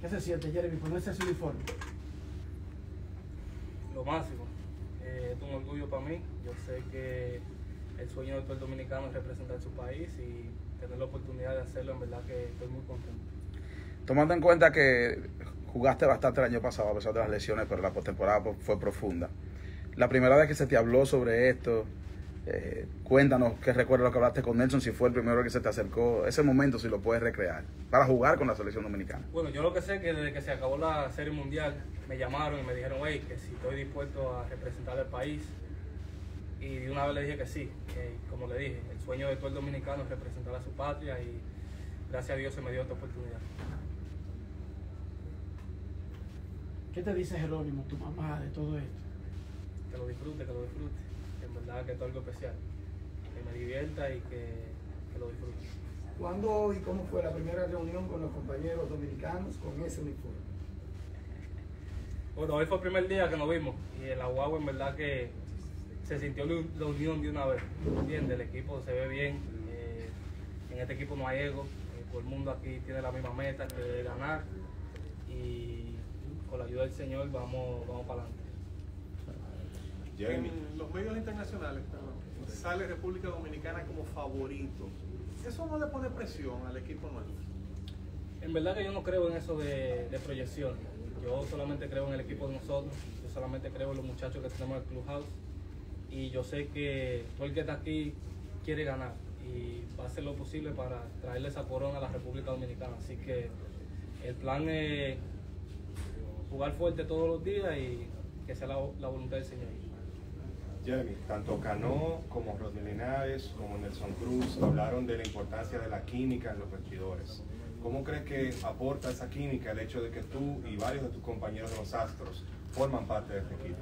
¿Qué se siente, Jeremy, ponerse ese uniforme? Lo máximo. Eh, es un orgullo para mí. Yo sé que el sueño de todo el dominicano es representar su país y tener la oportunidad de hacerlo, en verdad que estoy muy contento. Tomando en cuenta que jugaste bastante el año pasado a pesar de las lesiones, pero la postemporada fue profunda. La primera vez que se te habló sobre esto, eh, cuéntanos qué recuerdo lo que hablaste con Nelson, si fue el primero que se te acercó, ese momento si lo puedes recrear, para jugar con la selección dominicana. Bueno, yo lo que sé es que desde que se acabó la Serie Mundial me llamaron y me dijeron, hey, que si estoy dispuesto a representar al país. Y de una vez le dije que sí, que como le dije, el sueño de todo el dominicano es representar a su patria y gracias a Dios se me dio esta oportunidad. ¿Qué te dice Jerónimo, tu mamá, de todo esto? Que lo disfrute, que lo disfrute. Verdad que esto es algo especial. Que me divierta y que, que lo disfrute. ¿Cuándo y cómo fue la primera reunión con los compañeros dominicanos con ese uniforme? Bueno, hoy fue el primer día que nos vimos y el Aguagua en verdad que se sintió la unión de una vez. ¿Entiendes? El equipo se ve bien. eh, en este equipo no hay ego. eh, todo el mundo aquí tiene la misma meta que es ganar. Y con la ayuda del Señor vamos, vamos para adelante. En los medios internacionales, perdón, sale República Dominicana como favorito. Eso no le pone presión al equipo nuestro. En verdad que yo no creo en eso de, de proyección. Yo solamente creo en el equipo de nosotros. Yo solamente creo en los muchachos que tenemos en el Clubhouse. Y yo sé que todo el que está aquí quiere ganar. Y va a hacer lo posible para traerle esa corona a la República Dominicana. Así que el plan es jugar fuerte todos los días y que sea la, la voluntad del Señor. Jeremy, tanto Cano como Rodney Linares como Nelson Cruz hablaron de la importancia de la química en los vestidores. ¿Cómo crees que aporta esa química el hecho de que tú y varios de tus compañeros de los Astros forman parte de este equipo?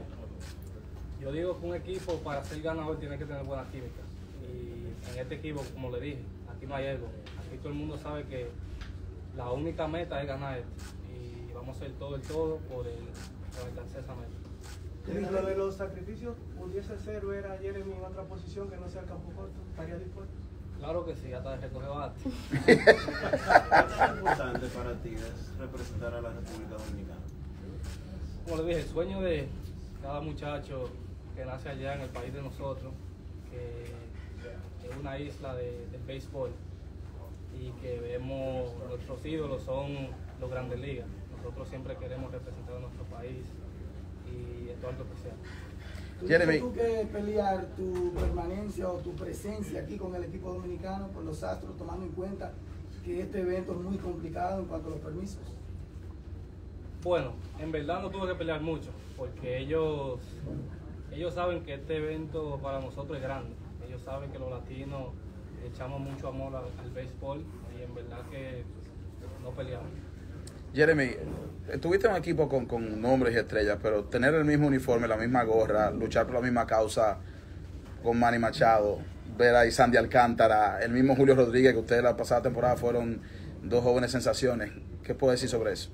Yo digo que un equipo para ser ganador tiene que tener buena química. Y en este equipo, como le dije, aquí no hay ego. Aquí todo el mundo sabe que la única meta es ganar esto. Y vamos a hacer todo el todo por, el, por alcanzar esa meta. Dentro de los sacrificios, pudiese ser ver a Jeremy en otra posición que no sea campo corto, ¿estaría dispuesto? Claro que sí, hasta de recoger bate. ¿Qué tan importante para ti es representar a la República Dominicana? Como le dije, el sueño de cada muchacho que nace allá en el país de nosotros, que es una isla de, del béisbol y que vemos nuestros ídolos son los grandes ligas. Nosotros siempre queremos representar a nuestro país y esto es algo especial. ¿Tuviste tú que pelear tu permanencia o tu presencia aquí con el equipo dominicano, con los Astros, tomando en cuenta que este evento es muy complicado en cuanto a los permisos? Bueno, en verdad no tuve que pelear mucho, porque ellos, ellos saben que este evento para nosotros es grande. Ellos saben que los latinos echamos mucho amor al, al béisbol y en verdad que no peleamos. Jeremy, tuviste un equipo con, con nombres y estrellas, pero tener el mismo uniforme, la misma gorra, luchar por la misma causa con Manny Machado, ver a Sandy Alcántara, el mismo Julio Rodríguez, que ustedes la pasada temporada fueron dos jóvenes sensaciones. ¿Qué puedo decir sobre eso?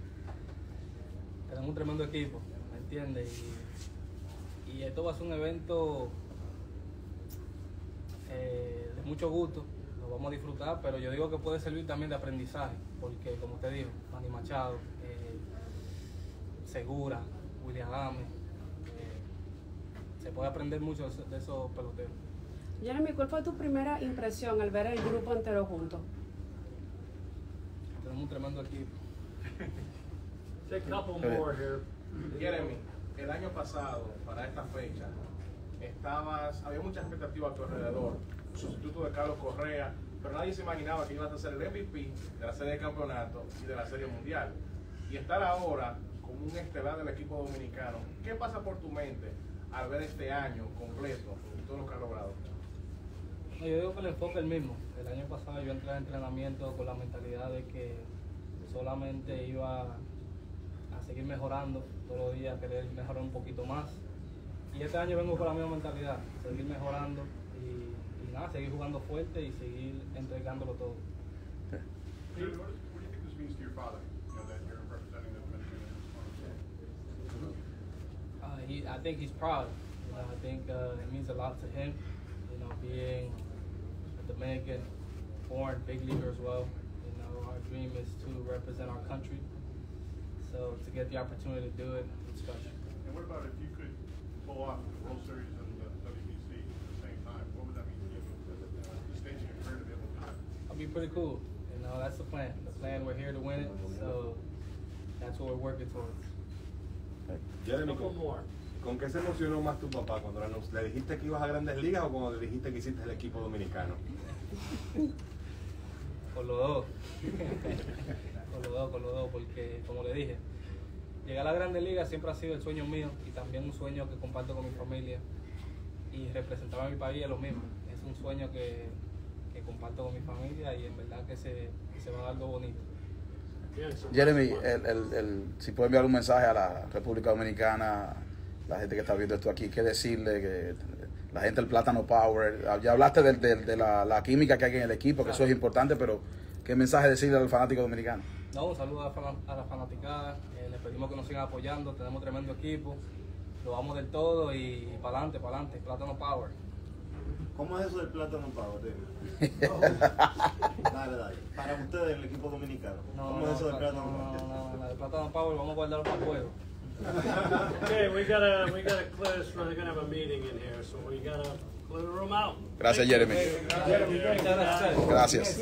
Tenemos un tremendo equipo, ¿me entiendes? Y, y esto va a ser un evento eh, de mucho gusto, lo vamos a disfrutar, pero yo digo que puede servir también de aprendizaje, porque como usted dijo, Manny Machado, eh, Segura, William Game, eh, se puede aprender mucho de, eso- de esos peloteros. Jeremy, ¿cuál fue tu primera impresión al ver el grupo entero junto? Tenemos un tremendo equipo. Take a couple more here. Jeremy, el año pasado, para esta fecha, estabas, había mucha expectativa a tu alrededor, sustituto de Carlos Correa, pero nadie se imaginaba que ibas a ser el MVP de la serie de campeonato y de la serie mundial. Y estar ahora como un estelar del equipo dominicano, ¿qué pasa por tu mente al ver este año completo y todo lo que has logrado? No, yo digo que el enfoque es el mismo. El año pasado yo entré a entrenamiento con la mentalidad de que solamente iba a seguir mejorando todos los días, querer mejorar un poquito más. Y este año vengo con la misma mentalidad, seguir mejorando y, y nada, seguir jugando fuerte y seguir entregándolo todo. David, what, what do you think this means to your father? He, I think he's proud. You know, I think uh, it means a lot to him. You know, being a Dominican, born big leaguer as well. You know, our dream is to represent our country, So to get the opportunity to do it, it's special. And what about if you could pull off the World Series and the WBC at the same time? What would that mean to you? The stage in your career to be able to do that? I'll be pretty cool. You know, that's the plan. The plan, we're here to win it. So that's what we're working towards. Jeremy, ¿con, ¿con qué se emocionó más tu papá? ¿Cuando le, dijiste que ibas a Grandes Ligas o cuando le dijiste que hiciste el equipo dominicano? Con los dos. con los dos, con los dos, porque como le dije, llegar a la Grande Liga siempre ha sido el sueño mío y también un sueño que comparto con mi familia. Y representar a mi país es lo mismo. Es un sueño que, que comparto con mi familia y en verdad que se, que se va a dar algo bonito. Jeremy, el, el, el, si puede enviar un mensaje a la República Dominicana, la gente que está viendo esto aquí, qué decirle, que la gente del Plátano Power, ya hablaste de, de- de la, la química que hay en el equipo, que eso es importante, pero qué mensaje decirle al fanático dominicano. No, un saludo a la, fana- a la fanaticada, eh, les pedimos que nos sigan apoyando, tenemos tremendo equipo, lo vamos del todo y, para adelante, para adelante, Plátano Power. ¿Cómo es eso del plátano power? Dale, dale. Para ustedes, el equipo dominicano. No, ¿Cómo no, es eso del no, plátano no, power? no, no, la de Plátano Power vamos a guardarlo para el juego. Okay, we gotta, we gotta clear this, we're gonna have a meeting in here, so we gotta clear the room out. Gracias, Jeremy. Gracias.